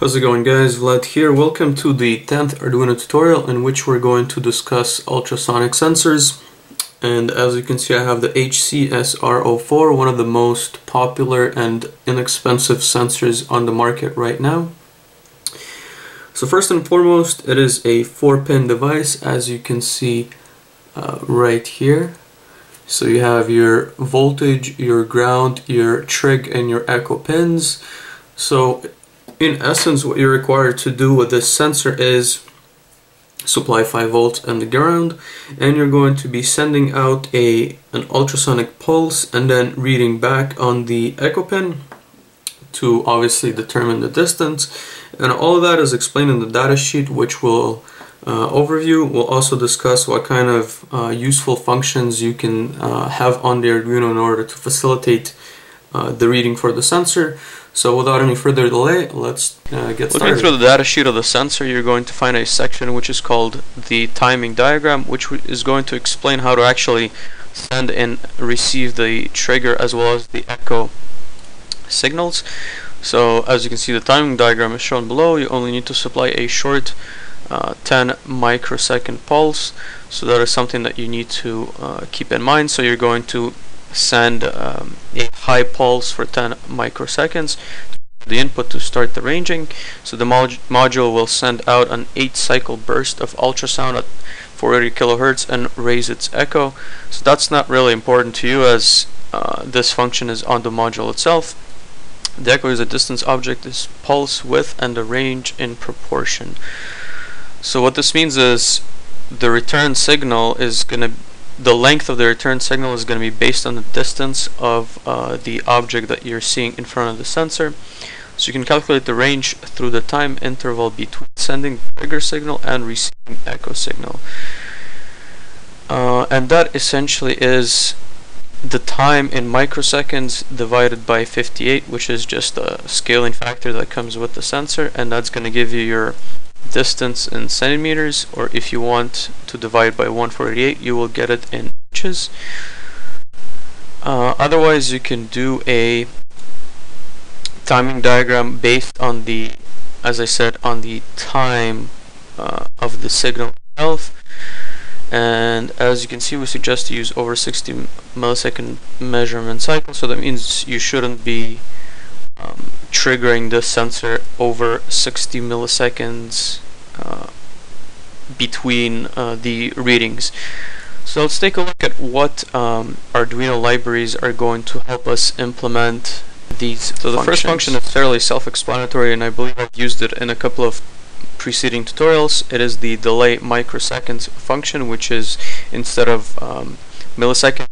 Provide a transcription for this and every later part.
How's it going guys, Vlad here. Welcome to the 10th Arduino tutorial in which we're going to discuss ultrasonic sensors. And as you can see I have the HCSR04, one of the most popular and inexpensive sensors on the market right now. So first and foremost it is a 4-pin device as you can see uh, right here. So you have your voltage, your ground, your trig and your echo pins. So in essence what you're required to do with this sensor is supply 5 volts and the ground and you're going to be sending out a an ultrasonic pulse and then reading back on the echo pin to obviously determine the distance. And all of that is explained in the data sheet which will uh, overview. We'll also discuss what kind of uh, useful functions you can uh, have on the Arduino in order to facilitate uh, the reading for the sensor so without any further delay, let's uh, get started. Looking through the data sheet of the sensor, you're going to find a section which is called the timing diagram, which is going to explain how to actually send and receive the trigger as well as the echo signals. So as you can see, the timing diagram is shown below. You only need to supply a short uh, 10 microsecond pulse. So that is something that you need to uh, keep in mind. So you're going to send um, a high pulse for 10 microseconds the input to start the ranging. So the mod module will send out an 8 cycle burst of ultrasound at 480 kilohertz and raise its echo. So that's not really important to you as uh, this function is on the module itself. The echo is a distance object is pulse width and the range in proportion. So what this means is the return signal is going to the length of the return signal is going to be based on the distance of uh, the object that you're seeing in front of the sensor. So you can calculate the range through the time interval between sending trigger signal and receiving echo signal. Uh, and that essentially is the time in microseconds divided by 58 which is just a scaling factor that comes with the sensor and that's going to give you your distance in centimeters or if you want to divide by 148 you will get it in inches. Uh, otherwise you can do a timing diagram based on the as I said on the time uh, of the signal itself. And as you can see we suggest to use over 60 millisecond measurement cycle so that means you shouldn't be um, triggering the sensor over 60 milliseconds uh, between uh, the readings. So let's take a look at what um, Arduino libraries are going to help us implement these So the functions. first function is fairly self-explanatory and I believe I've used it in a couple of preceding tutorials. It is the delay microseconds function which is instead of um, milliseconds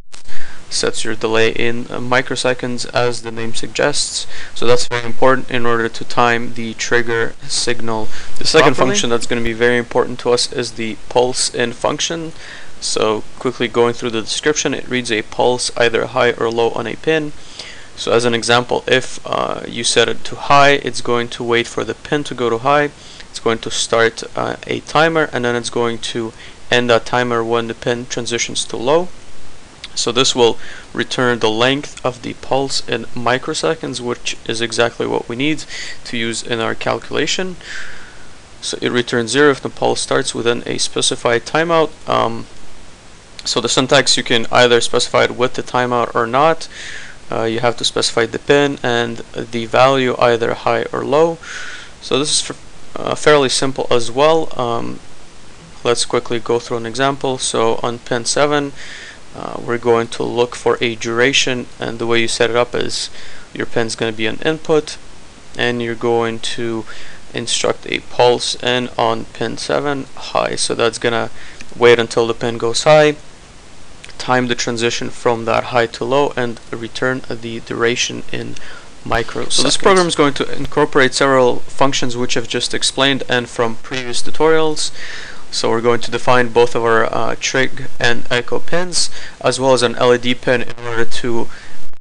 sets your delay in uh, microseconds as the name suggests. So that's very important in order to time the trigger signal the second properly. function that's going to be very important to us is the pulse in function. So quickly going through the description it reads a pulse either high or low on a pin. So as an example if uh, you set it to high it's going to wait for the pin to go to high. It's going to start uh, a timer and then it's going to end that timer when the pin transitions to low so this will return the length of the pulse in microseconds, which is exactly what we need to use in our calculation. So it returns 0 if the pulse starts within a specified timeout. Um, so the syntax you can either specify it with the timeout or not. Uh, you have to specify the pin and the value either high or low. So this is uh, fairly simple as well. Um, let's quickly go through an example. So on pin 7 uh, we're going to look for a duration and the way you set it up is your pin is going to be an input and you're going to instruct a pulse in on pin 7 high so that's gonna wait until the pin goes high time the transition from that high to low and return the duration in microseconds. So this program is going to incorporate several functions which I've just explained and from previous tutorials so we're going to define both of our uh, trig and echo pins as well as an LED pin in order to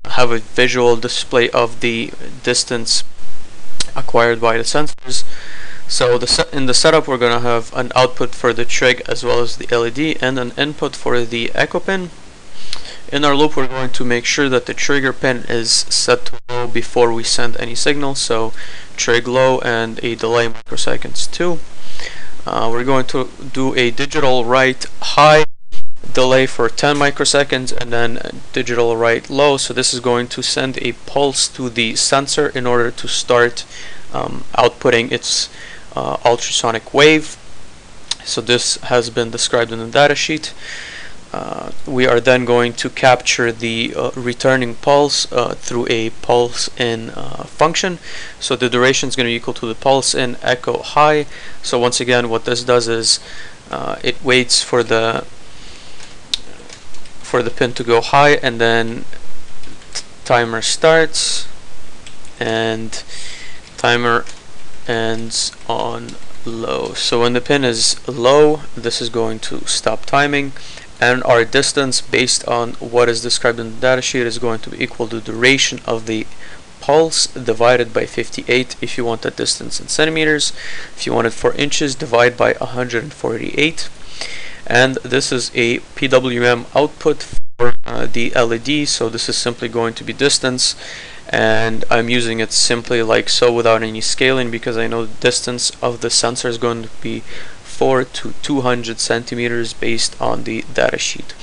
have a visual display of the distance acquired by the sensors. So the in the setup we're going to have an output for the trig as well as the LED and an input for the echo pin. In our loop we're going to make sure that the trigger pin is set to low before we send any signal so trig low and a delay microseconds too. Uh, we're going to do a digital write high delay for 10 microseconds and then digital write low. So this is going to send a pulse to the sensor in order to start um, outputting its uh, ultrasonic wave. So this has been described in the datasheet uh, we are then going to capture the uh, returning pulse uh, through a pulse in uh, function. So the duration is going to be equal to the pulse in echo high. So once again, what this does is uh, it waits for the for the pin to go high, and then timer starts, and timer ends on low. So when the pin is low, this is going to stop timing and our distance based on what is described in the datasheet is going to be equal to duration of the pulse divided by 58 if you want the distance in centimeters. If you want it for inches divide by 148 and this is a PWM output for uh, the LED so this is simply going to be distance. And I'm using it simply like so without any scaling because I know the distance of the sensor is going to be 4 to 200 centimeters based on the datasheet.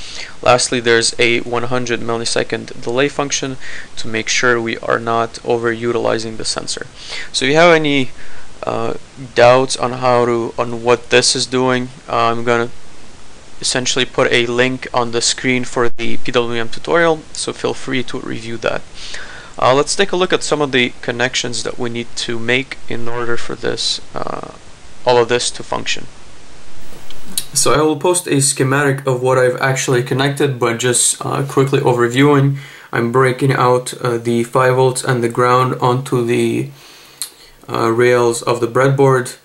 Lastly, there's a 100 millisecond delay function to make sure we are not overutilizing the sensor. So if you have any uh, doubts on how to on what this is doing, I'm gonna essentially put a link on the screen for the PWM tutorial, so feel free to review that. Uh, let's take a look at some of the connections that we need to make in order for this uh, all of this to function. So I will post a schematic of what I've actually connected, but just uh, quickly overviewing, I'm breaking out uh, the 5 volts and the ground onto the uh, rails of the breadboard.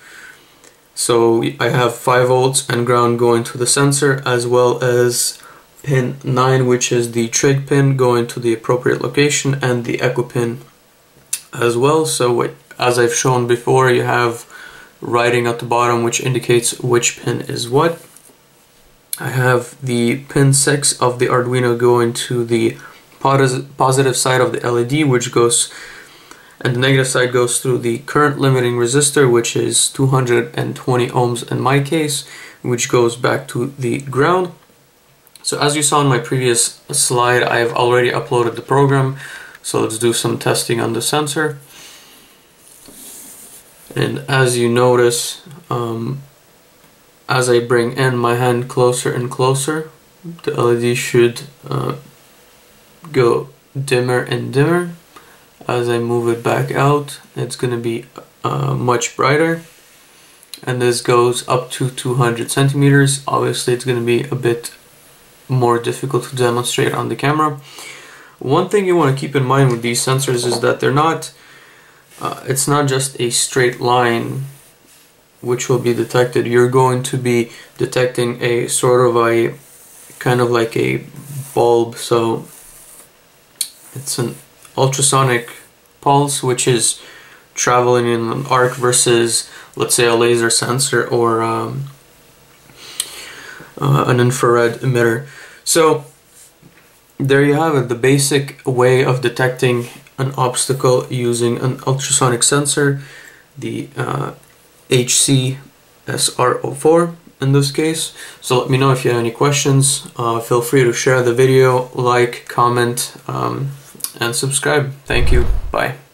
So I have 5 volts and ground going to the sensor as well as pin 9 which is the trig pin going to the appropriate location and the echo pin as well. So as I've shown before you have writing at the bottom which indicates which pin is what. I have the pin 6 of the Arduino going to the positive side of the LED which goes and the negative side goes through the current limiting resistor which is 220 ohms in my case which goes back to the ground. So as you saw in my previous slide I have already uploaded the program so let's do some testing on the sensor and as you notice um, as I bring in my hand closer and closer the LED should uh, go dimmer and dimmer. As I move it back out it's gonna be uh, much brighter. And this goes up to 200 centimeters. Obviously it's gonna be a bit more difficult to demonstrate on the camera. One thing you want to keep in mind with these sensors is that they're not uh, it's not just a straight line which will be detected. You're going to be detecting a sort of a kind of like a bulb. So it's an ultrasonic pulse which is traveling in an arc versus let's say a laser sensor or um, uh, an infrared emitter. So there you have it, the basic way of detecting an obstacle using an ultrasonic sensor, the uh, HC-SR04 in this case. So let me know if you have any questions. Uh, feel free to share the video, like, comment, um, and subscribe. Thank you. Bye.